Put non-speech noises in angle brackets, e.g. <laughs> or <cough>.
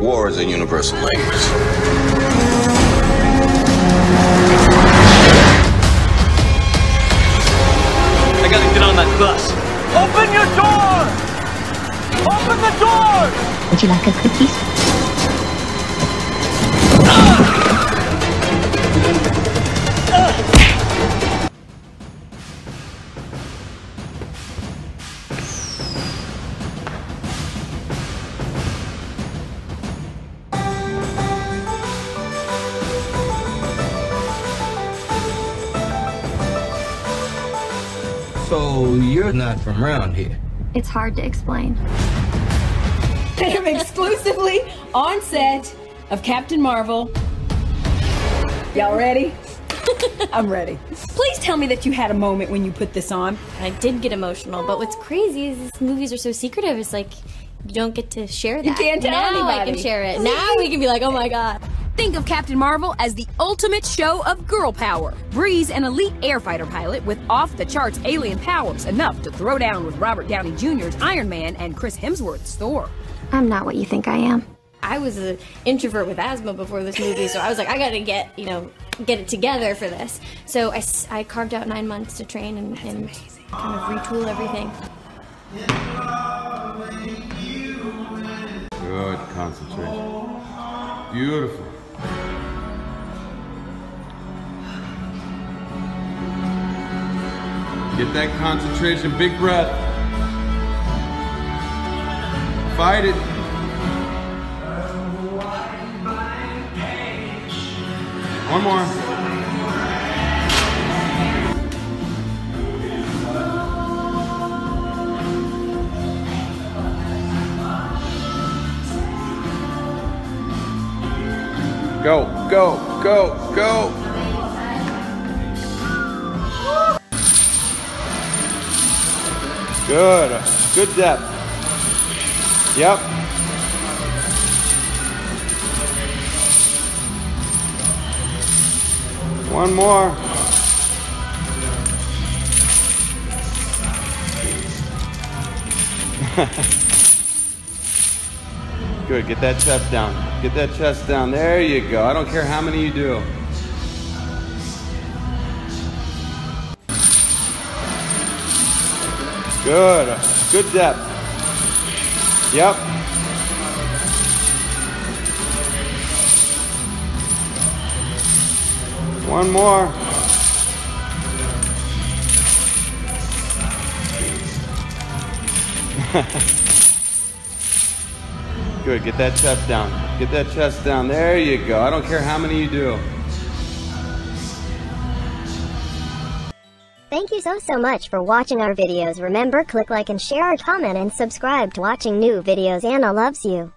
war is a universal language. I gotta get on that bus. Open your door! Open the door! Would you like a cookie? So you're not from around here. It's hard to explain. I am exclusively on set of Captain Marvel. Y'all ready? <laughs> I'm ready. Please tell me that you had a moment when you put this on. I did get emotional, but what's crazy is these movies are so secretive. It's like you don't get to share that. You can't tell now I can share it. Now we can be like, oh my god. Think of Captain Marvel as the ultimate show of girl power. Brie's an elite airfighter pilot with off the charts alien powers, enough to throw down with Robert Downey Jr.'s Iron Man and Chris Hemsworth's Thor. I'm not what you think I am. I was an introvert with asthma before this movie, so I was like, I gotta get, you know, get it together for this. So I carved out nine months to train and, and kind of retool everything. Good concentration. Beautiful. Get that concentration, big breath. Fight it. One more. Go, go, go, go. Good. Good depth. Yep. One more. <laughs> Good. Get that chest down. Get that chest down. There you go. I don't care how many you do. Good. Good depth. Yep. One more. <laughs> Good. Get that chest down. Get that chest down. There you go. I don't care how many you do. Thank you so so much for watching our videos. Remember click like and share comment and subscribe to watching new videos. Anna loves you.